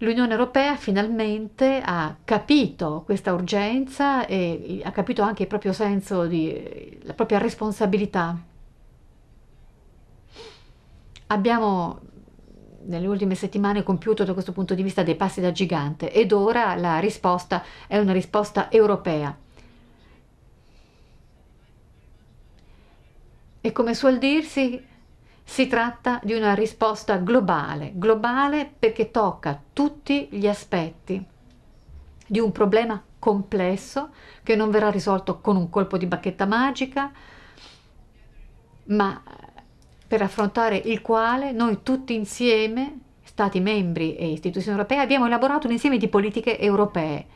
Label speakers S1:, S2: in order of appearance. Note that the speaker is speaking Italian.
S1: L'Unione Europea finalmente ha capito questa urgenza e ha capito anche il proprio senso di, la propria responsabilità. Abbiamo nelle ultime settimane compiuto da questo punto di vista dei passi da gigante ed ora la risposta è una risposta europea. E come suol dirsi, si tratta di una risposta globale, globale perché tocca tutti gli aspetti di un problema complesso che non verrà risolto con un colpo di bacchetta magica, ma per affrontare il quale noi tutti insieme, Stati membri e istituzioni europee, abbiamo elaborato un insieme di politiche europee